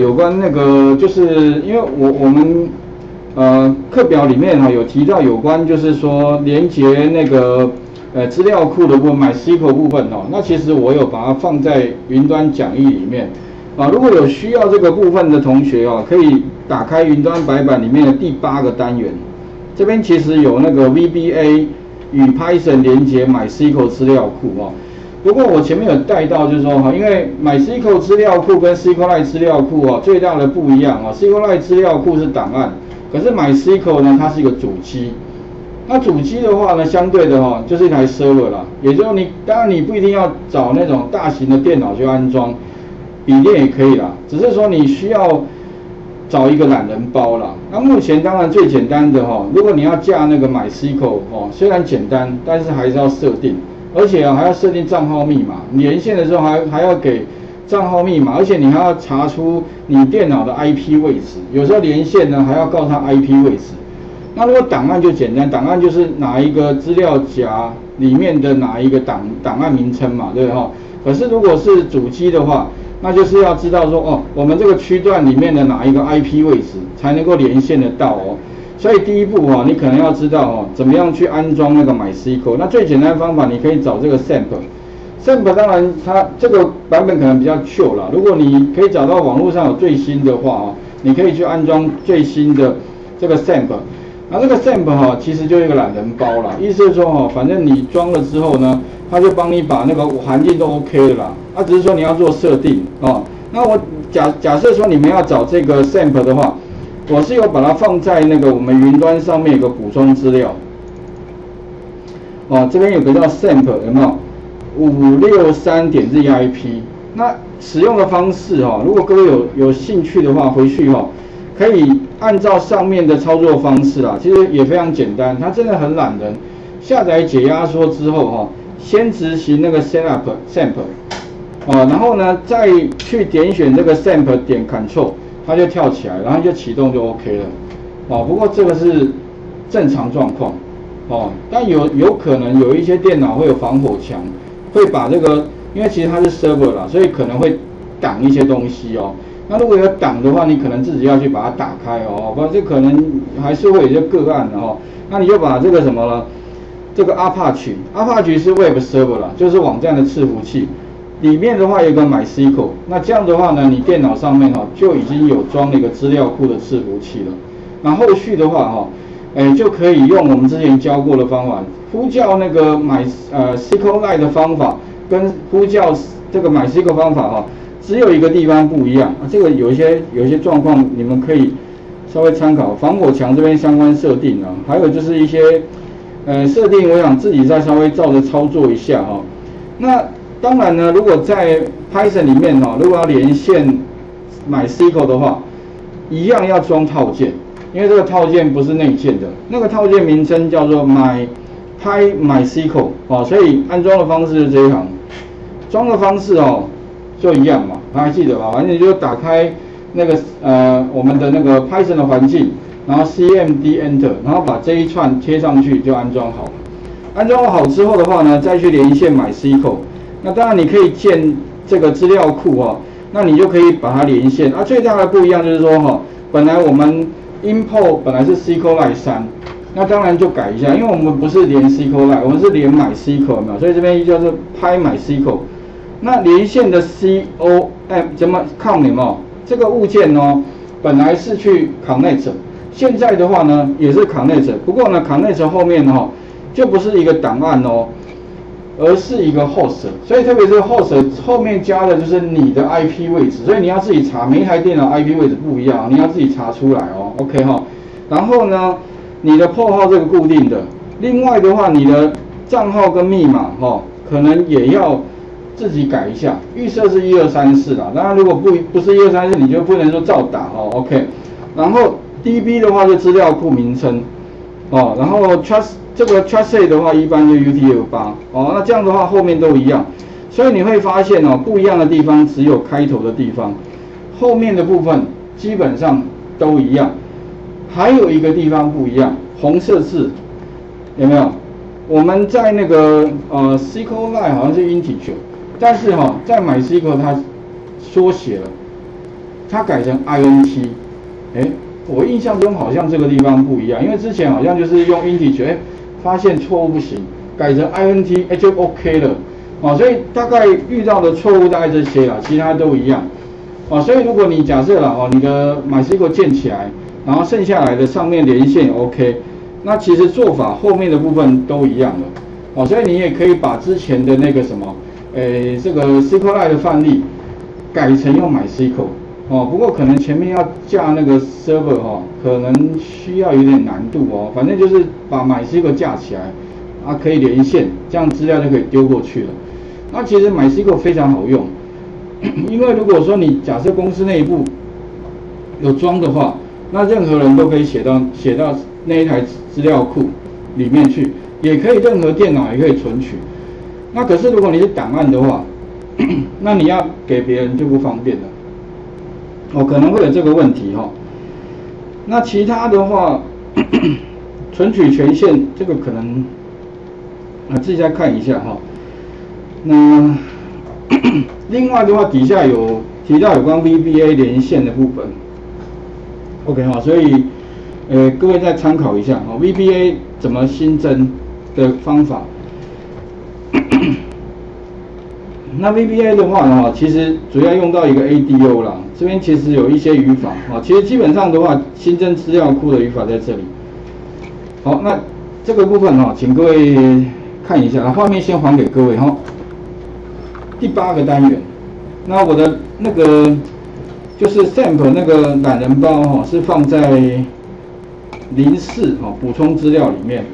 有关那个，就是因为我我们呃课表里面哈有提到有关，就是说连接那个呃资料库的部分，MySQL 部分哦，那其实我有把它放在云端讲义里面啊。如果有需要这个部分的同学哦，可以打开云端白板里面的第八个单元，这边其实有那个 VBA 与 Python 连接 MySQL 资料库哦。不过我前面有带到，就是说哈，因为 MySQL 资料库跟 SQLite 资料库哦，最大的不一样啊，SQLite 资料库是档案，可是 MySQL 呢，它是一个主机。那主机的话呢，相对的哈，就是一台 server 啦，也就是你，当然你不一定要找那种大型的电脑去安装，笔电也可以啦，只是说你需要找一个懒人包啦。那目前当然最简单的哈，如果你要架那个 MySQL 哦，虽然简单，但是还是要设定。而且啊，还要设定账号密码，连线的时候还还要给账号密码，而且你还要查出你电脑的 IP 位置。有时候连线呢，还要告诉他 IP 位置。那如果档案就简单，档案就是哪一个资料夹里面的哪一个档档案名称嘛，对不对哈？可是如果是主机的话，那就是要知道说哦，我们这个区段里面的哪一个 IP 位置才能够连线得到哦。所以第一步哈，你可能要知道哦，怎么样去安装那个 MySQL。那最简单的方法，你可以找这个 sample。sample 当然它这个版本可能比较旧了。如果你可以找到网络上有最新的话哦，你可以去安装最新的这个 sample。那这个 sample 哈，其实就是一个懒人包了，意思是说哈，反正你装了之后呢，它就帮你把那个环境都 OK 了啦。它只是说你要做设定哦。那我假假设说你们要找这个 sample 的话。我是有把它放在那个我们云端上面有个补充资料，哦，这边有个叫 sample 有没有？五六三点 zip，那使用的方式哈，如果各位有有兴趣的话，回去哈可以按照上面的操作方式啊，其实也非常简单，它真的很懒人。下载解压缩之后哈，先执行那个 set up sample，哦，然后呢再去点选这个 sample 点 control。它就跳起来，然后就启动就 OK 了，哦，不过这个是正常状况，哦，但有有可能有一些电脑会有防火墙，会把这个，因为其实它是 server 啦，所以可能会挡一些东西哦。那如果有挡的话，你可能自己要去把它打开哦，不然这可能还是会有些个案的哦。那你就把这个什么了，这个 Apache，Apache 是 Web server 啦，就是网站的伺服器。里面的话有个 MySQL，那这样的话呢，你电脑上面哈就已经有装了一个资料库的伺服器了。那后续的话哈，哎就可以用我们之前教过的方法，呼叫那个 My 呃 SQLite 的方法，跟呼叫这个 MySQL 方法哈，只有一个地方不一样。这个有一些有一些状况，你们可以稍微参考防火墙这边相关设定啊，还有就是一些呃设定，我想自己再稍微照着操作一下哈。那当然呢，如果在 Python 里面哈，如果要连线 MySQL 的话，一样要装套件，因为这个套件不是内建的，那个套件名称叫做 My Py MySQL 啊，所以安装的方式是这一行，装的方式哦，就一样嘛，还记得吧？反正你就打开那个呃我们的那个 Python 的环境，然后 CMD Enter，然后把这一串贴上去就安装好了。安装好之后的话呢，再去连线 MySQL。那当然你可以建这个资料库哦，那你就可以把它连线。啊，最大的不一样就是说哈，本来我们 import 本来是 SQLite 三，那当然就改一下，因为我们不是连 SQLite，我们是连 MySQL 嘛，所以这边叫做 PyMySQL。那连线的 C O M 怎么 com 哦？这个物件哦，本来是去 connect，现在的话呢也是 connect，不过呢 connect 后面哈就不是一个档案哦。而是一个 host，所以特别是 host 后面加的就是你的 IP 位置，所以你要自己查，每一台电脑 IP 位置不一样，你要自己查出来哦。OK 哈，然后呢，你的破号这个固定的，另外的话，你的账号跟密码哈，可能也要自己改一下。预设是一二三四啦，当然如果不不是一二三四，你就不能说照打哦。OK，然后 DB 的话就资料库名称哦，然后 trust。这个 trust 的话，一般就 UTF 八哦，那这样的话后面都一样，所以你会发现哦，不一样的地方只有开头的地方，后面的部分基本上都一样。还有一个地方不一样，红色字有没有？我们在那个呃 SQLite 好像是 integer，但是哈在 MySQL 它缩写了，它改成 INT，哎，我印象中好像这个地方不一样，因为之前好像就是用 int，哎，发现错误不行，改成 INT，哎就 OK 了，啊，所以大概遇到的错误大概这些啦，其他都一样，啊，所以如果你假设了哦，你的 MySQL 建起来，然后剩下来的上面连线 OK，那其实做法后面的部分都一样了，哦，所以你也可以把之前的那个什么，诶，这个 SQLite 的范例改成用 MySQL。哦，不过可能前面要架那个 server 哈，可能需要有点难度哦。反正就是把 MySQL 架起来，啊可以连线，这样资料就可以丢过去了。那其实 MySQL 非常好用，因为如果说你假设公司内部有装的话，那任何人都可以写到写到那一台资料库里面去，也可以任何电脑也可以存取。那可是如果你是档案的话，那你要给别人就不方便了。哦，可能会有这个问题哈。那其他的话，存取权限这个可能啊自己再看一下哈。那 另外的话，底下有提到有关 VBA 连线的部分。OK 哈，所以呃各位再参考一下哈，VBA 怎么新增的方法。那 VBA 的话呢，其实主要用到一个 ADO 啦，这边其实有一些语法啊，其实基本上的话，新增资料库的语法在这里。好，那这个部分哈，请各位看一下，画面先还给各位哈。第八个单元，那我的那个就是 sample 那个懒人包哈，是放在零四哈补充资料里面。